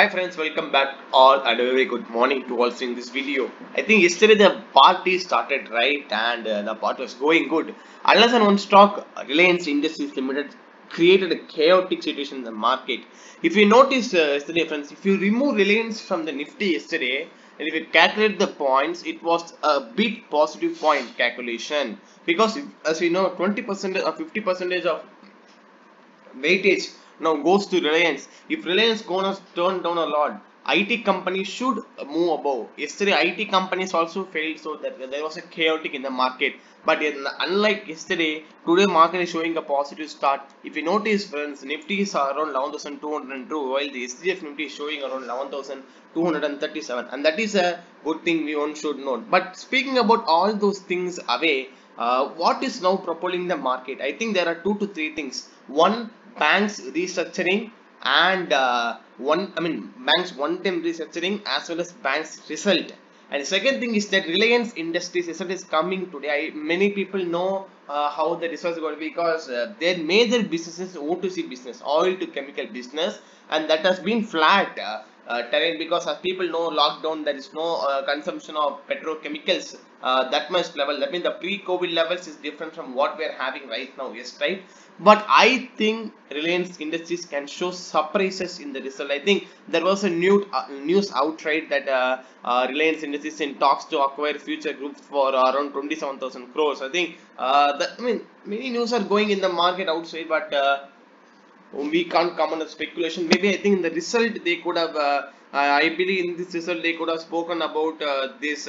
Hi friends, welcome back all and a very good morning to all seeing this video. I think yesterday the party started right and uh, the party was going good. Unless and one stock, Reliance Industries Limited created a chaotic situation in the market. If you notice uh, yesterday friends, if you remove Reliance from the Nifty yesterday and if you calculate the points, it was a bit positive point calculation because if, as we know 20% or 50% of weightage now goes to Reliance. If Reliance gonna turn down a lot, IT companies should move above. Yesterday, IT companies also failed, so that there was a chaotic in the market. But in, unlike yesterday, today market is showing a positive start. If you notice, friends, Nifty is around 11,202, while the SGX Nifty is showing around 11,237, and that is a good thing we one should note. But speaking about all those things away, uh, what is now propelling the market? I think there are two to three things. One, banks restructuring and uh, one I mean banks one time restructuring as well as banks result. And the second thing is that Reliance Industries result is coming today. I, many people know uh, how the results are going to be because uh, their major businesses O2C business oil to chemical business and that has been flat. Uh, terrain because as people know lockdown there is no uh, consumption of petrochemicals uh, that much level that means the pre-covid levels is different from what we are having right now yes right but I think Reliance Industries can show surprises in the result. I think there was a new uh, news outright that uh, uh, Reliance Industries in talks to acquire Future Group for around 27,000 crores. I think uh, that I mean many news are going in the market outside, but uh, we can't comment on a speculation. Maybe I think in the result they could have. Uh, I believe in this result they could have spoken about this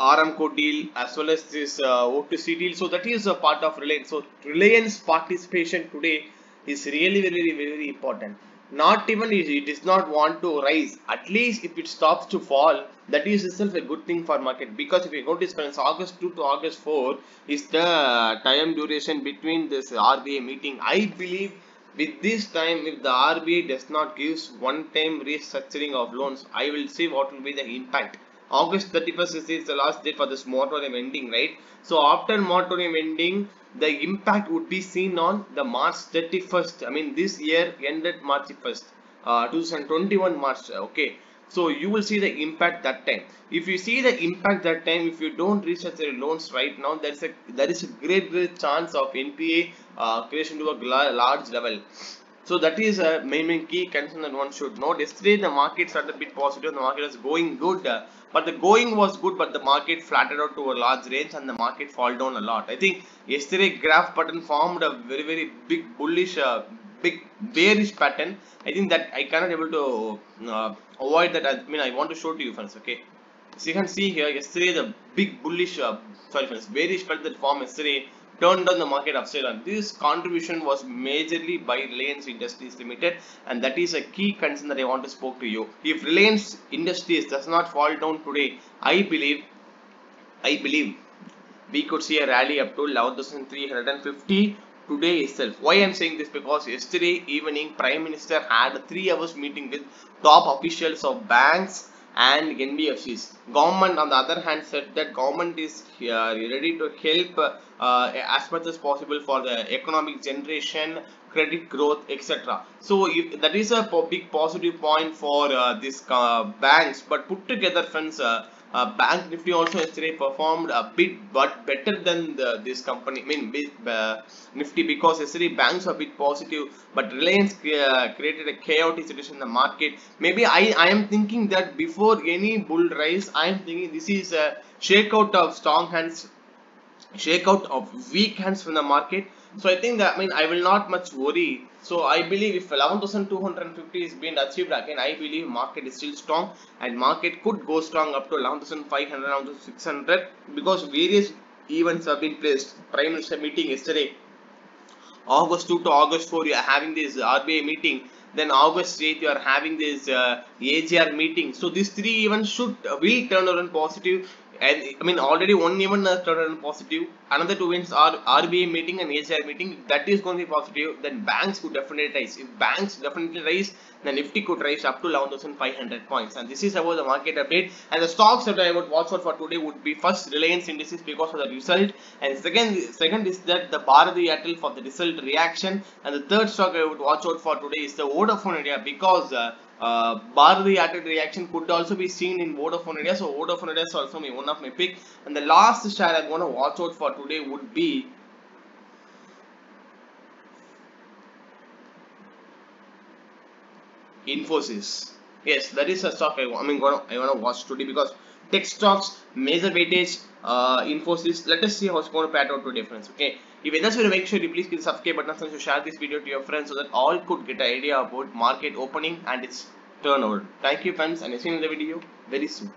Aramco deal as well as this uh, O2C deal. So that is a part of Reliance. So Reliance participation today is really very very very important. Not even if it does not want to rise, at least if it stops to fall, that is itself a good thing for market. Because if you notice, friends, August 2 to August 4 is the time duration between this RBI meeting. I believe with this time, if the RBI does not give one-time restructuring of loans, I will see what will be the impact August 31st is the last date for this moratorium ending, right? So after moratorium ending, the impact would be seen on the March 31st. I mean, this year ended March 1st, uh, 2021 March. Okay. So you will see the impact that time. If you see the impact that time, if you don't restructure your loans right now, there is a there is a great great chance of NPA uh, creation to a large level. So that is a main, main key concern that one should note. Yesterday the markets are a bit positive, the market was going good, uh, but the going was good, but the market flattened out to a large range and the market fall down a lot. I think yesterday graph pattern formed a very very big bullish, uh, big bearish pattern. I think that I cannot able to uh, avoid that. I mean I want to show to you friends. Okay, so you can see here yesterday the big bullish, uh, sorry friends, bearish pattern that formed yesterday turned on the market upside down. This contribution was majorly by Reliance Industries Limited and that is a key concern that I want to spoke to you. If Reliance Industries does not fall down today, I believe, I believe we could see a rally up to 11,350 today itself. Why I am saying this because yesterday evening Prime Minister had a 3 hours meeting with top officials of banks and NBFCs. Government on the other hand said that government is uh, ready to help uh, as much as possible for the economic generation, credit growth, etc. So if, that is a big positive point for uh, these uh, banks. But put together, friends, uh, uh, Bank Nifty also yesterday performed a bit but better than the, this company. I mean uh, Nifty because yesterday banks are a bit positive, but Reliance uh, created a chaotic situation in the market. Maybe I I am thinking that before any bull rise, I am thinking this is a shakeout of strong hands, shakeout of weak hands from the market so I think that I mean I will not much worry. So I believe if 11,250 is being achieved again, I believe market is still strong and market could go strong up to 11,500, 11,600 because various events have been placed. Prime Minister meeting yesterday, August 2 to August 4, you are having this RBI meeting. Then August 8, you are having this uh, AGR meeting. So these three events should uh, will turn around positive and I mean already one event has turned positive. Another two events are RBI meeting and AGR meeting. That is going to be positive. Then banks could definitely rise. If banks definitely rise, then Nifty could rise up to 11,500 points. And this is about the market update. And the stocks that I would watch out for today would be first Reliance Industries because of the result. And second, second is that the Bharti Airtel for the result reaction. And the third stock I would watch out for today is the Vodafone Idea because uh, uh, Bharti Airtel reaction could also be seen in Vodafone Idea. So Vodafone Idea is also my, one of my pick. And the last share I'm going to watch out for today would be Infosys. Yes, that is a stock I, I mean gonna, I want to watch today because tech stocks, major weightage, uh, Infosys. Let us see how it's going to pan out today, friends. Okay. If that's video, make sure you please click the subscribe button and share this video to your friends so that all could get an idea about market opening and its turnover. Thank you, friends, and I'll see you in the video very soon.